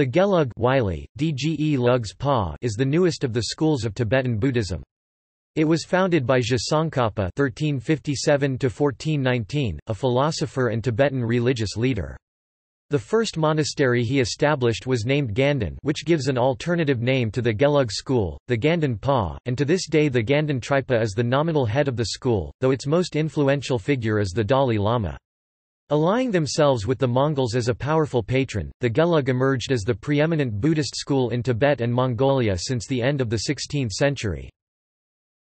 The Gelug Wylie, DGE Lugs Pa is the newest of the schools of Tibetan Buddhism. It was founded by Je Tsongkhapa (1357–1419), a philosopher and Tibetan religious leader. The first monastery he established was named Ganden which gives an alternative name to the Gelug school, the Ganden Pa, and to this day the Ganden Tripa is the nominal head of the school, though its most influential figure is the Dalai Lama. Allying themselves with the Mongols as a powerful patron, the Gelug emerged as the preeminent Buddhist school in Tibet and Mongolia since the end of the 16th century.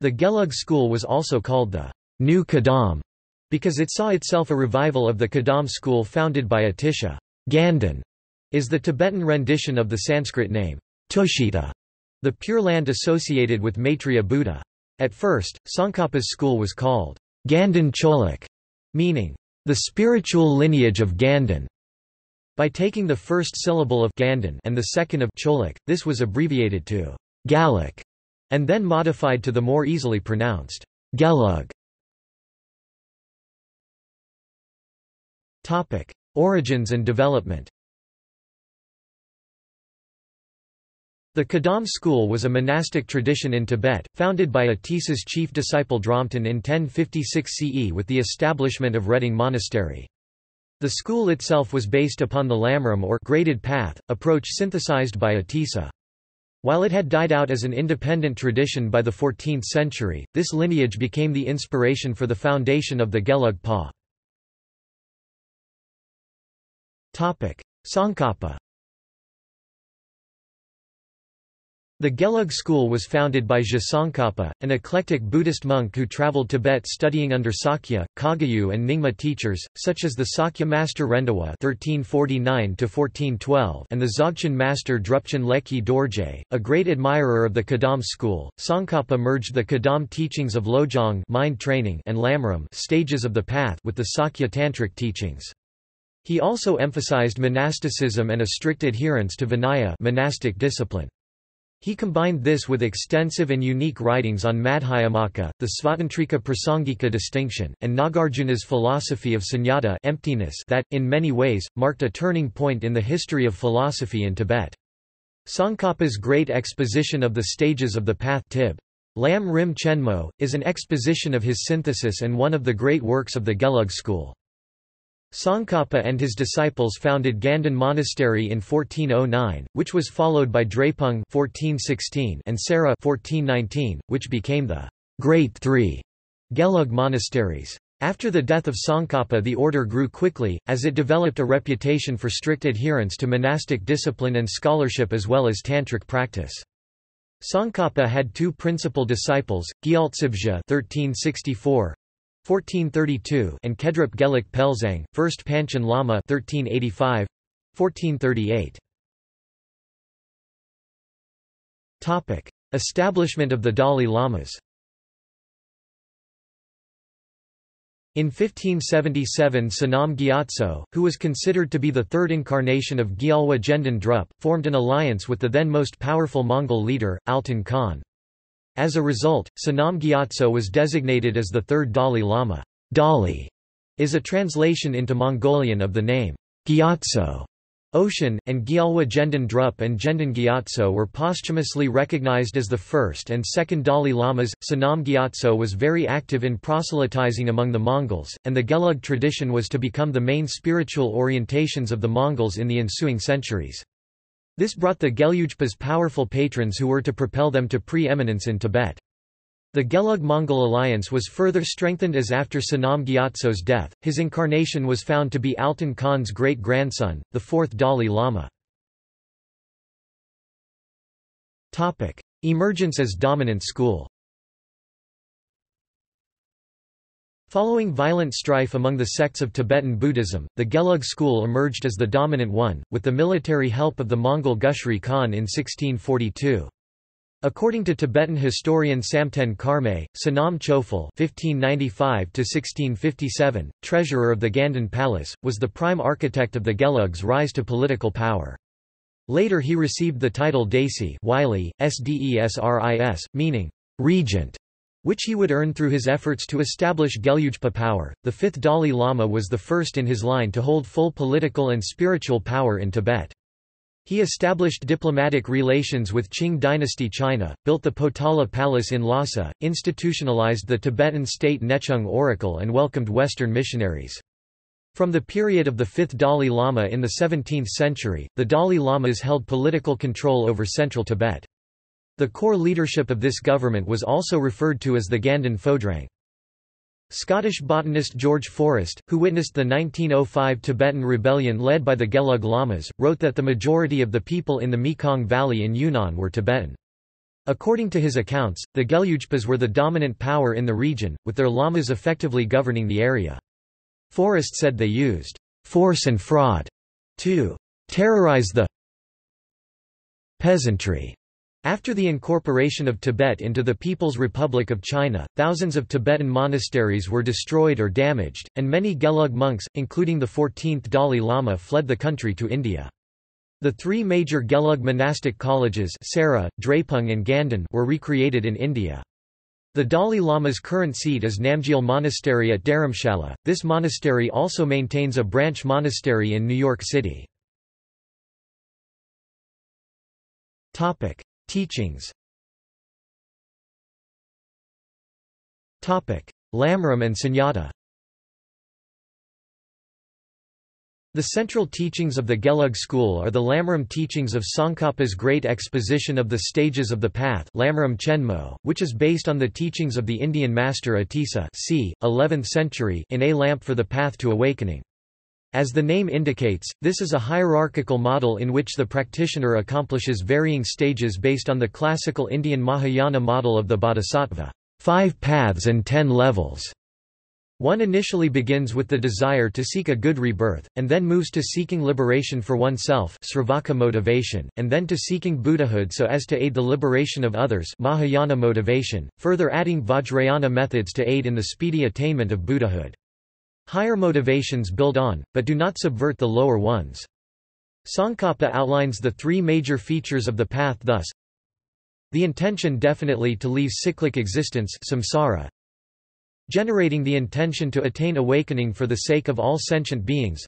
The Gelug school was also called the New Kadam because it saw itself a revival of the Kadam school founded by Atisha. Ganden is the Tibetan rendition of the Sanskrit name Tushita, the Pure Land associated with Maitreya Buddha. At first, Tsongkhapa's school was called Ganden Cholak, meaning the spiritual lineage of Ganden. By taking the first syllable of Ganden and the second of Cholak, this was abbreviated to Galak, and then modified to the more easily pronounced Gelug. Origins and development. The Kadam school was a monastic tradition in Tibet, founded by Atisa's chief disciple Dromten in 1056 CE with the establishment of Reting Monastery. The school itself was based upon the Lamrim or graded path, approach synthesized by Atisa. While it had died out as an independent tradition by the 14th century, this lineage became the inspiration for the foundation of the Gelug Pa. Tsongkhapa The Gelug school was founded by Je Tsongkhapa, an eclectic Buddhist monk who traveled Tibet studying under Sakya, Kagyu and Nyingma teachers, such as the Sakya master Rendawa (1349–1412) and the Dzogchen master Drupchen Lekhi Dorje. A great admirer of the Kadam school, Tsongkhapa merged the Kadam teachings of Lojong mind training and Lamrim stages of the path with the Sakya tantric teachings. He also emphasized monasticism and a strict adherence to Vinaya monastic discipline. He combined this with extensive and unique writings on Madhyamaka, the Svatantrika Prasangika distinction, and Nagarjuna's philosophy of sunyata emptiness that, in many ways, marked a turning point in the history of philosophy in Tibet. Tsongkhapa's great exposition of the stages of the path Tib. Lam Rim Chenmo, is an exposition of his synthesis and one of the great works of the Gelug school. Tsongkhapa and his disciples founded Ganden Monastery in 1409, which was followed by Drepung 1416 and Sera 1419, which became the Great Three Gelug monasteries. After the death of Tsongkhapa the order grew quickly, as it developed a reputation for strict adherence to monastic discipline and scholarship as well as tantric practice. Tsongkhapa had two principal disciples, Gyaltsabje 1364 1432 and Kedrup Gelek Pelzang, 1st Panchen Lama 1385 1438 Topic: Establishment of the Dalai Lamas. In 1577 Sonam Gyatso, who was considered to be the third incarnation of Gyalwa Gendun Drup, formed an alliance with the then most powerful Mongol leader, Altan Khan. As a result, Sonam Gyatso was designated as the third Dalai Lama. Dalai is a translation into Mongolian of the name Gyatso. Ocean, and Gyalwa Gendun Drup and Gendun Gyatso were posthumously recognized as the first and second Dalai Lamas. Sonam Gyatso was very active in proselytizing among the Mongols, and the Gelug tradition was to become the main spiritual orientations of the Mongols in the ensuing centuries. This brought the Gelugpas powerful patrons who were to propel them to pre-eminence in Tibet. The Gelug-Mongol alliance was further strengthened as after Sonam Gyatso's death, his incarnation was found to be Altan Khan's great-grandson, the fourth Dalai Lama. Emergence as dominant school Following violent strife among the sects of Tibetan Buddhism, the Gelug school emerged as the dominant one, with the military help of the Mongol Gushri Khan in 1642. According to Tibetan historian Samten Karmay, Sonam Chophel (1595–1657), treasurer of the Ganden Palace, was the prime architect of the Gelug's rise to political power. Later he received the title Desi Wylie, Sdesris, meaning regent which he would earn through his efforts to establish Gelugpa power. The fifth Dalai Lama was the first in his line to hold full political and spiritual power in Tibet. He established diplomatic relations with Qing dynasty China, built the Potala Palace in Lhasa, institutionalized the Tibetan state Nechung oracle and welcomed Western missionaries. From the period of the fifth Dalai Lama in the 17th century, the Dalai Lamas held political control over central Tibet. The core leadership of this government was also referred to as the Ganden Phodrang. Scottish botanist George Forrest, who witnessed the 1905 Tibetan rebellion led by the Gelug Lamas, wrote that the majority of the people in the Mekong Valley in Yunnan were Tibetan. According to his accounts, the Gelugpas were the dominant power in the region, with their lamas effectively governing the area. Forrest said they used force and fraud to terrorize the peasantry after the incorporation of Tibet into the People's Republic of China, thousands of Tibetan monasteries were destroyed or damaged, and many Gelug monks, including the 14th Dalai Lama fled the country to India. The three major Gelug monastic colleges Sera, Drepung and Ganden were recreated in India. The Dalai Lama's current seat is Namgyal Monastery at Dharamshala. This monastery also maintains a branch monastery in New York City. Topic: Teachings Lamrim and Sunyata The central teachings of the Gelug school are the Lamrim teachings of Tsongkhapa's Great Exposition of the Stages of the Path Lamrim Chenmo, which is based on the teachings of the Indian master Atisa c. 11th century in A Lamp for the Path to Awakening. As the name indicates, this is a hierarchical model in which the practitioner accomplishes varying stages based on the classical Indian Mahayana model of the bodhisattva, five paths and ten levels. One initially begins with the desire to seek a good rebirth, and then moves to seeking liberation for oneself motivation, and then to seeking Buddhahood so as to aid the liberation of others Mahayana motivation, further adding Vajrayana methods to aid in the speedy attainment of Buddhahood. Higher motivations build on, but do not subvert the lower ones. Tsongkhapa outlines the three major features of the path thus the intention definitely to leave cyclic existence samsara, generating the intention to attain awakening for the sake of all sentient beings,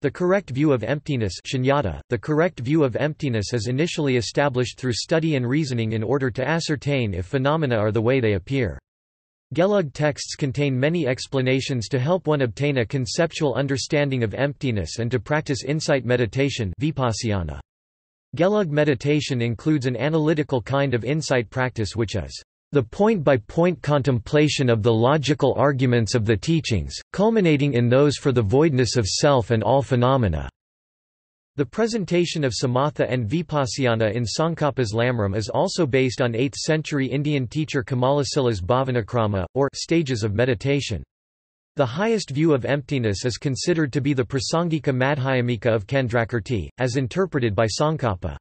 the correct view of emptiness shunyata, the correct view of emptiness is initially established through study and reasoning in order to ascertain if phenomena are the way they appear. Gelug texts contain many explanations to help one obtain a conceptual understanding of emptiness and to practice insight meditation vipassana. Gelug meditation includes an analytical kind of insight practice which is the point-by-point -point contemplation of the logical arguments of the teachings, culminating in those for the voidness of self and all phenomena. The presentation of samatha and vipassana in Tsongkhapa's Lamrim is also based on 8th-century Indian teacher Kamalasila's Bhavanakrama, or stages of meditation. The highest view of emptiness is considered to be the Prasangika Madhyamika of Candrakirti, as interpreted by Tsongkhapa.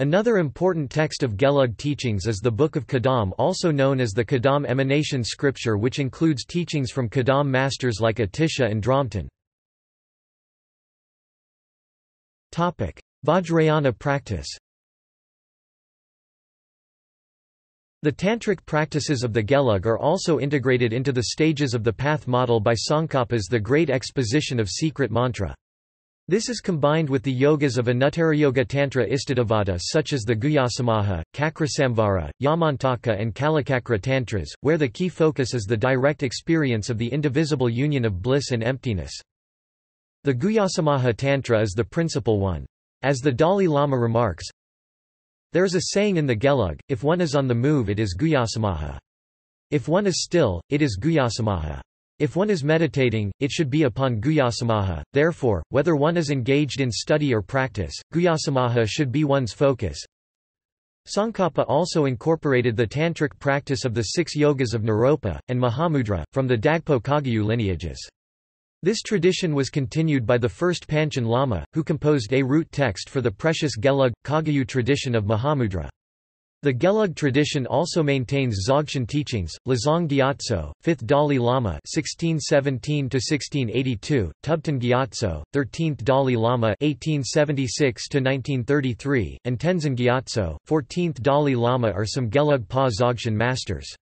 Another important text of Gelug teachings is the Book of Kadam also known as the Kadam emanation scripture which includes teachings from Kadam masters like Atisha and Dromten. Vajrayana practice The tantric practices of the Gelug are also integrated into the stages of the path model by Tsongkhapa's The Great Exposition of Secret Mantra. This is combined with the yogas of Anuttarayoga Tantra Istadevata such as the Guhyasamaja, Cakrasamvara, Yamantaka and Kalachakra Tantras, where the key focus is the direct experience of the indivisible union of bliss and emptiness. The Guhyasamaja Tantra is the principal one. As the Dalai Lama remarks, there is a saying in the Gelug, if one is on the move it is Guhyasamaja. If one is still, it is Guhyasamaja. If one is meditating, it should be upon Guhyasamaja, therefore, whether one is engaged in study or practice, Guhyasamaja should be one's focus. Tsongkhapa also incorporated the tantric practice of the six yogas of Naropa, and Mahamudra, from the Dagpo Kagyu lineages. This tradition was continued by the first Panchen Lama, who composed a root text for the precious Gelug, Kagyu tradition of Mahamudra. The Gelug tradition also maintains Dzogchen teachings, Lozang Gyatso, 5th Dalai Lama 1617–1682, Tubten Gyatso, 13th Dalai Lama 1876–1933, and Tenzin Gyatso, 14th Dalai Lama are some Gelug Pa Dzogchen masters.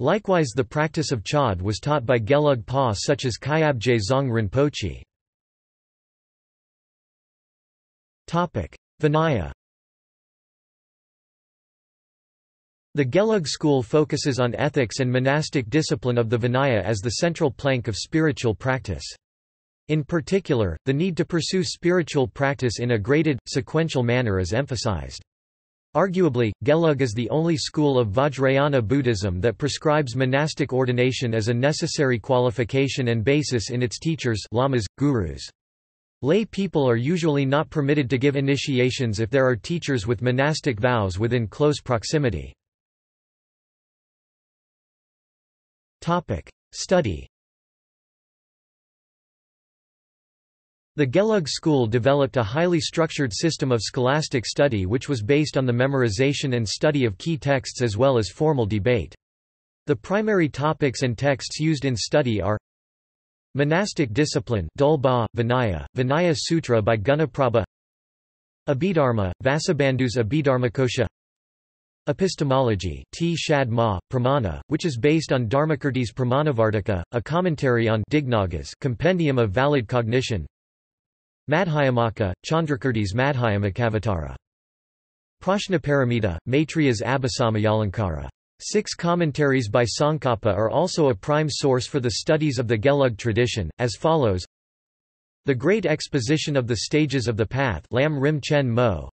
Likewise the practice of chod was taught by Gelug Pa such as Kyabje Zong Rinpoche. Vinaya The Gelug school focuses on ethics and monastic discipline of the Vinaya as the central plank of spiritual practice. In particular, the need to pursue spiritual practice in a graded, sequential manner is emphasized. Arguably, Gelug is the only school of Vajrayana Buddhism that prescribes monastic ordination as a necessary qualification and basis in its teachers lamas, gurus. Lay people are usually not permitted to give initiations if there are teachers with monastic vows within close proximity. Study The Gelug school developed a highly structured system of scholastic study which was based on the memorization and study of key texts as well as formal debate. The primary topics and texts used in study are Monastic discipline Dulba, Vinaya, Vinaya Sutra by Gunaprabha Abhidharma, Vasubandhu's Abhidharmakosha Epistemology T. Shad Ma, Pramana, which is based on Dharmakirti's Pramanavartika, a commentary on Dignagas Compendium of Valid Cognition Madhyamaka, Chandrakirti's Madhyamakavatara Prajnaparamita, Maitreya's Abhisamayalankara. Six commentaries by Tsongkhapa are also a prime source for the studies of the Gelug tradition, as follows The Great Exposition of the Stages of the Path Lam Rim Chen Mo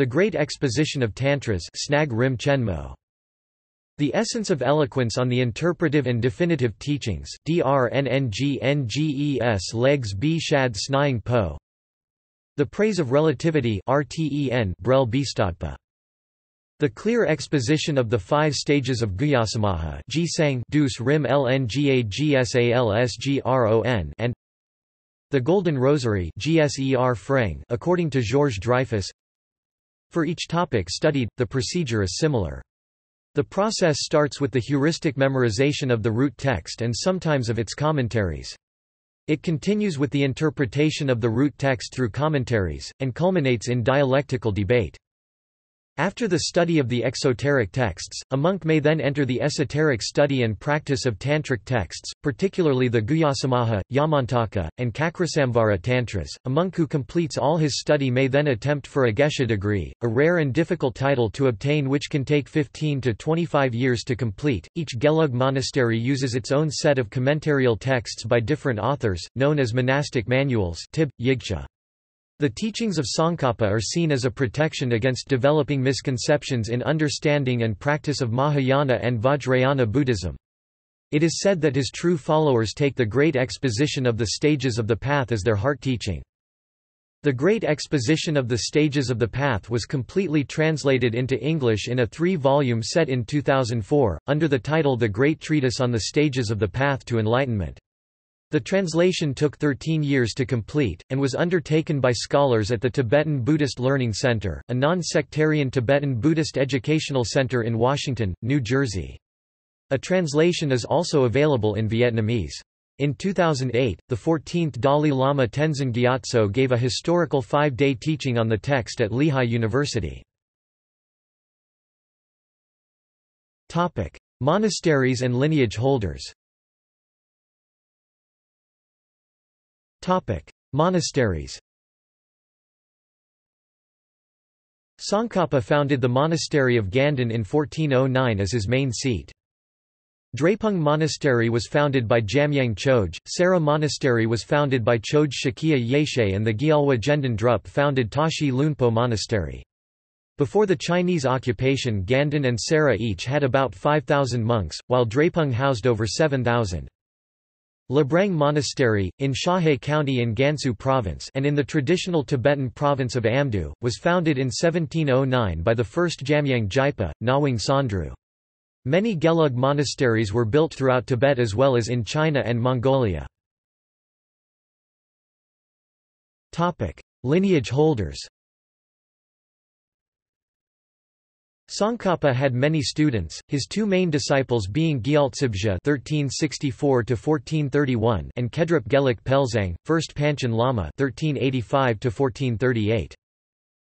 the Great Exposition of Tantras Snag Rim Chenmo. The Essence of Eloquence on the Interpretive and Definitive Teachings DRNNGNGES Legs B Shad Snying Po. The Praise of Relativity RTEN Brel Bistadpa. The clear exposition of the five stages of Guhyasamaja G-sang Dus Rim LNGAGSALSGRON and The Golden Rosary according to Georges Dreyfus. For each topic studied, the procedure is similar. The process starts with the heuristic memorization of the root text and sometimes of its commentaries. It continues with the interpretation of the root text through commentaries, and culminates in dialectical debate. After the study of the exoteric texts, a monk may then enter the esoteric study and practice of tantric texts, particularly the Guhyasamaja, Yamantaka, and Cakrasamvara tantras. A monk who completes all his study may then attempt for a Geshe degree, a rare and difficult title to obtain which can take 15 to 25 years to complete. Each Gelug monastery uses its own set of commentarial texts by different authors, known as monastic manuals. Tib, Yigsha. The teachings of Tsongkhapa are seen as a protection against developing misconceptions in understanding and practice of Mahayana and Vajrayana Buddhism. It is said that his true followers take the great exposition of the stages of the path as their heart teaching. The Great Exposition of the Stages of the Path was completely translated into English in a three-volume set in 2004, under the title The Great Treatise on the Stages of the Path to Enlightenment. The translation took 13 years to complete, and was undertaken by scholars at the Tibetan Buddhist Learning Center, a non-sectarian Tibetan Buddhist educational center in Washington, New Jersey. A translation is also available in Vietnamese. In 2008, the 14th Dalai Lama Tenzin Gyatso gave a historical five-day teaching on the text at Lehigh University. Monasteries and lineage holders Monasteries Tsongkhapa founded the monastery of Ganden in 1409 as his main seat. Drepung Monastery was founded by Jamyang Choje, Sera Monastery was founded by Choje Shakya Yeshe and the Gyalwa Gendon Drup founded Tashi Lhunpo Monastery. Before the Chinese occupation Ganden and Sera each had about 5,000 monks, while Drepung housed over 7,000. Labrang Monastery, in Xiahe County in Gansu Province and in the traditional Tibetan province of Amdo, was founded in 1709 by the first Jamyang Gyalpa, Ngawang Tsondru. Many Gelug monasteries were built throughout Tibet as well as in China and Mongolia. Lineage holders Tsongkhapa had many students, his two main disciples being Gyaltsabje (1364–1431) and Kedrup Geluk Pelzang, first Panchen Lama (1385–1438).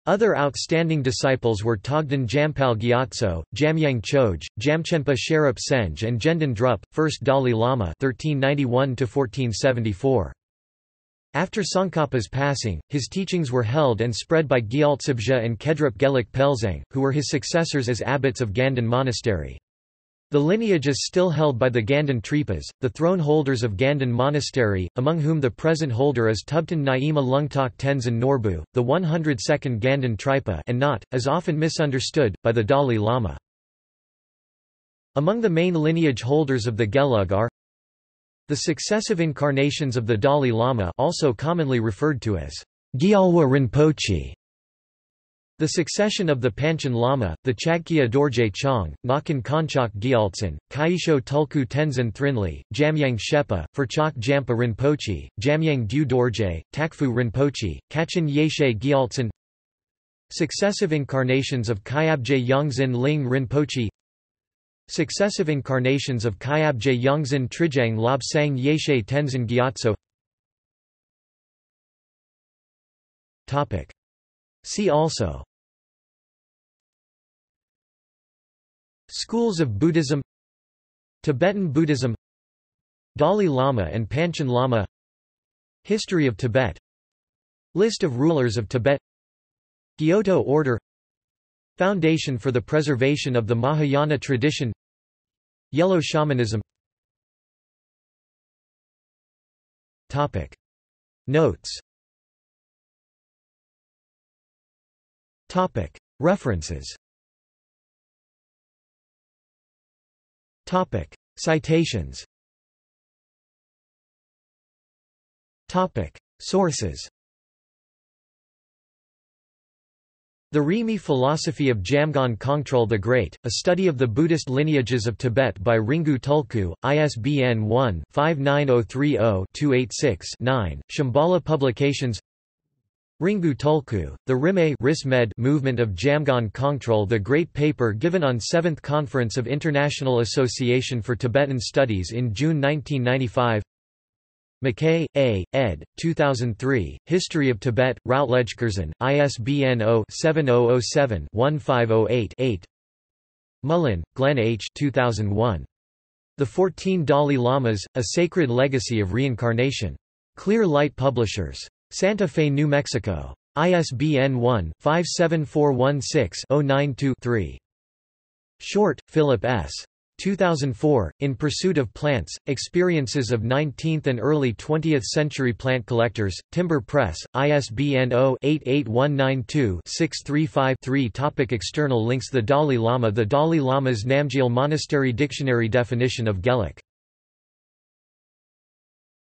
Other outstanding disciples were Togden Jampal Gyatso, Jamyang Choje, Jamchenpa Sherab Senge and Gendon Drup, first Dalai Lama (1391–1474). After Tsongkhapa's passing, his teachings were held and spread by Gyaltsabje and Kedrup Gelek Pelzang, who were his successors as abbots of Ganden Monastery. The lineage is still held by the Ganden Tripas, the throne holders of Ganden Monastery, among whom the present holder is Tubten Nyima Lungtok Tenzin Norbu, the 102nd Ganden Tripa and not, as often misunderstood, by the Dalai Lama. Among the main lineage holders of the Gelug are the successive incarnations of the Dalai Lama also commonly referred to as Gyalwa Rinpoche. The succession of the Panchen Lama, the Changkya Dorje Chong, Nakan Kanchok Gyaltsen, Khyisho Tulku Tenzin Thrinli, Jamyang Shepa, Phurchok Jampa Rinpoche, Jamyang Du Dorje, Takfu Rinpoche, Kachen Yeshe Gyaltsen. Successive incarnations of Kyabje Yongzin Ling Rinpoche Successive incarnations of Kyabje Yongzin Trijang Lobsang Yeshe Tenzin Gyatso. See also. Schools of Buddhism. Tibetan Buddhism. Dalai Lama and Panchen Lama. History of Tibet. List of rulers of Tibet. Gyuto Order. Foundation for the Preservation of the Mahayana Tradition Yellow Shamanism Topic. Notes Topic. References Topic. Citations Topic. Sources The Rimé Philosophy of Jamgon Kongtrul the Great, a study of the Buddhist lineages of Tibet by Ringu Tulku, ISBN 1-59030-286-9, Shambhala Publications Ringu Tulku, the Rimé movement of Jamgon Kongtrul the Great Paper given on 7th Conference of International Association for Tibetan Studies in June 1995 McKay, A., ed. 2003, History of Tibet, Routledgecurzon, ISBN 0-7007-1508-8 Mullin, Glenn H. 2001. The Fourteen Dalai Lamas, A Sacred Legacy of Reincarnation. Clear Light Publishers. Santa Fe, New Mexico. ISBN 1-57416-092-3. Short, Philip S. 2004, In Pursuit of Plants, Experiences of 19th and Early 20th Century Plant Collectors, Timber Press, ISBN 0-88192-635-3 Topic External links The Dalai Lama The Dalai Lama's Namgyal Monastery Dictionary Definition of Gelug